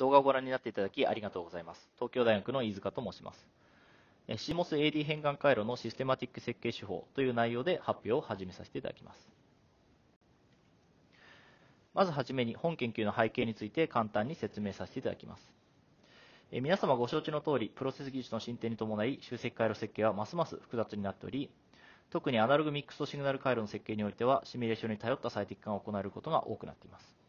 動画をご覧になっていただきありがとうございます。東京大学の飯塚と申します。CMOS-AD 変換回路のシステマティック設計手法という内容で発表を始めさせていただきます。まずはじめに本研究の背景について簡単に説明させていただきます。皆様ご承知の通り、プロセス技術の進展に伴い、集積回路設計はますます複雑になっており、特にアナログミックスとシグナル回路の設計においては、シミュレーションに頼った最適化が行われることが多くなっています。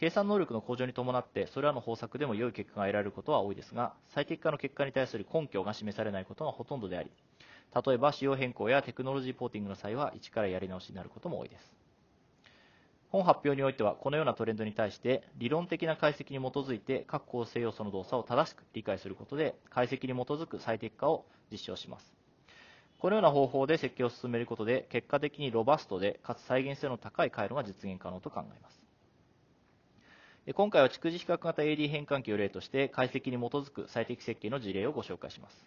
計算能力の向上に伴って、それらの方策でも良い結果が得られることは多いですが、最適化の結果に対する根拠が示されないことがほとんどであり、例えば仕様変更やテクノロジーポーティングの際は一からやり直しになることも多いです。本発表においては、このようなトレンドに対して、理論的な解析に基づいて各構成要素の動作を正しく理解することで、解析に基づく最適化を実証します。このような方法で設計を進めることで、結果的にロバストで、かつ再現性の高い回路が実現可能と考えます。今回は蓄次比較型 AD 変換器を例として解析に基づく最適設計の事例をご紹介します。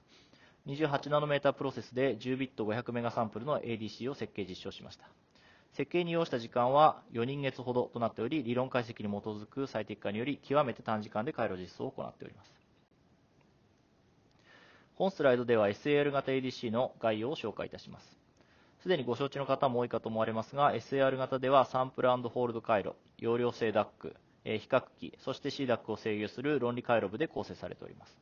28ナノメータープロセスで10ビット500メガサンプルの ADC を設計実証しました。設計に要した時間は4人月ほどとなっており、理論解析に基づく最適化により極めて短時間で回路実装を行っております。本スライドでは SAR 型 ADC の概要を紹介いたします。すでにご承知の方も多いかと思われますが、SAR 型ではサンプルホールド回路、容量性 DAC、比較器、そして CDAC を制御する論理回路部で構成されております。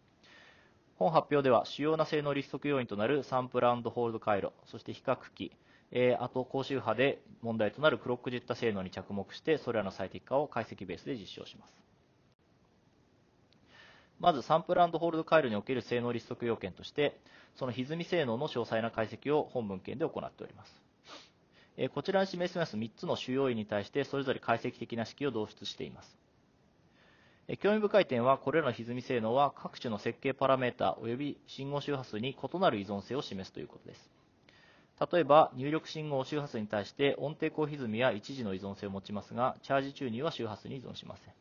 本発表では主要な性能立足要因となるサンプルホールド回路、そして比較器、えあと高周波で問題となるクロックジッタ性能に着目して、それらの最適化を解析ベースで実証します。まず、サンプルホールド回路における性能立足要件として、その歪み性能の詳細な解析を本文献で行っております。こちらに示します3つの主要因に対してそれぞれ解析的な式を導出しています。興味深い点は、これらの歪み性能は各種の設計パラメータ及び信号周波数に異なる依存性を示すということです。例えば、入力信号周波数に対して音程高歪みや一時の依存性を持ちますが、チャージ注入は周波数に依存しません。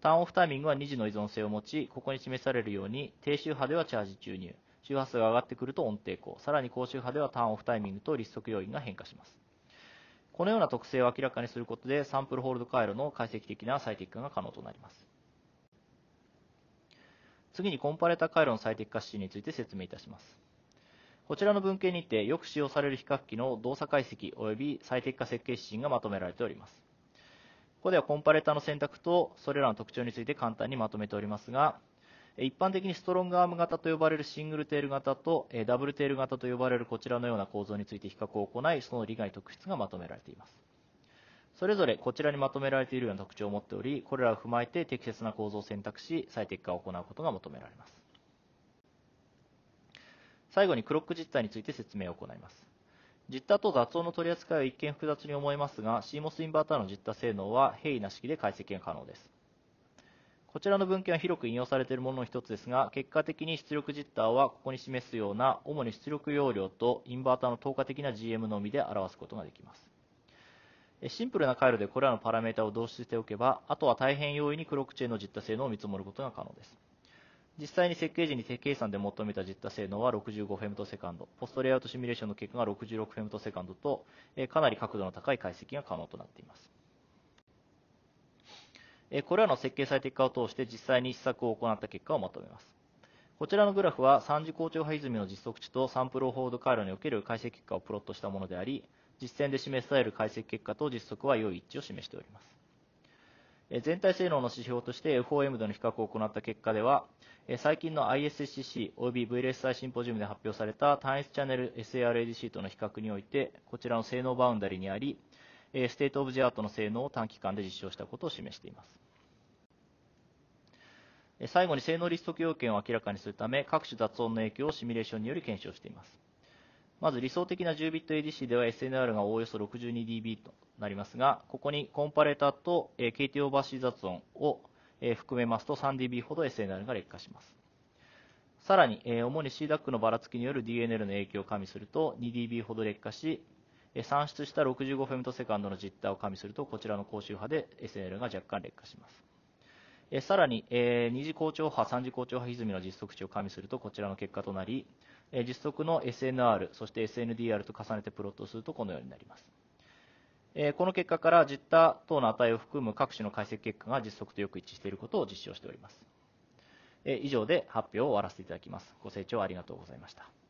ターンオフタイミングは2次の依存性を持ち、ここに示されるように、低周波ではチャージ注入、周波数が上がってくると音程高、さらに高周波ではターンオフタイミングと立足要因が変化します。このような特性を明らかにすることで、サンプルホールド回路の解析的な最適化が可能となります。次にコンパレータ回路の最適化指針について説明いたします。こちらの文献にてよく使用される比較器の動作解析及び最適化設計指針がまとめられております。ここではコンパレータの選択とそれらの特徴について簡単にまとめておりますが、一般的にストロングアーム型と呼ばれるシングルテール型とダブルテール型と呼ばれるこちらのような構造について比較を行い、その利害特質がまとめられています。それぞれこちらにまとめられているような特徴を持っており、これらを踏まえて適切な構造を選択し、最適化を行うことが求められます。最後にクロック実態について説明を行います。実態と雑音の取り扱いは一見複雑に思えますが、CMOS インバーターの実態性能は平易な式で解析が可能です。こちらの文献は広く引用されているものの一つですが、結果的に出力実ターはここに示すような主に出力容量とインバータの透過的な GM のみで表すことができます。シンプルな回路でこれらのパラメータを導出しておけば、あとは大変容易にクロックチェーンの実多性能を見積もることが可能です。実際に設計時に手計算で求めた実多性能は65フェムトセカンド、ポストレイアウトシミュレーションの結果が66フェムトセカンドと、かなり角度の高い解析が可能となっています。これらの設計最適化を通して実際に試作を行った結果をまとめます。こちらのグラフは3次高調波歪みの実測値とサンプルホード回路における解析結果をプロットしたものであり、実践で示される解析結果と実測は良い一致を示しております。全体性能の指標として FOM での比較を行った結果では、最近の ISSCC 及び VLSI シンポジウムで発表された単一チャンネル SAR ADC との比較において、こちらの性能バウンダリにあり、 state of the art の性能を短期間で実証したことを示しています。最後に性能律速要因を明らかにするため、各種雑音の影響をシミュレーションにより検証しています。まず理想的な10ビット ADC では SNR がおおよそ 62dB となりますが、ここにコンパレーターと KT オーバーシー雑音を含めますと 3dB ほど SNR が劣化します。さらに、主に CDAC のばらつきによる DNL の影響を加味すると 2dB ほど劣化し、算出した65フェムトセカンドの実態を加味すると、こちらの高周波で SNL が若干劣化します。えさらに、え2次高調波、3次高調波歪みの実測値を加味するとこちらの結果となり、え実測の SNR、そして SNDR と重ねてプロットするとこのようになります。この結果から実多等の値を含む各種の解析結果が実測とよく一致していることを実証しております。以上で発表を終わらせていただきます。ご清聴ありがとうございました。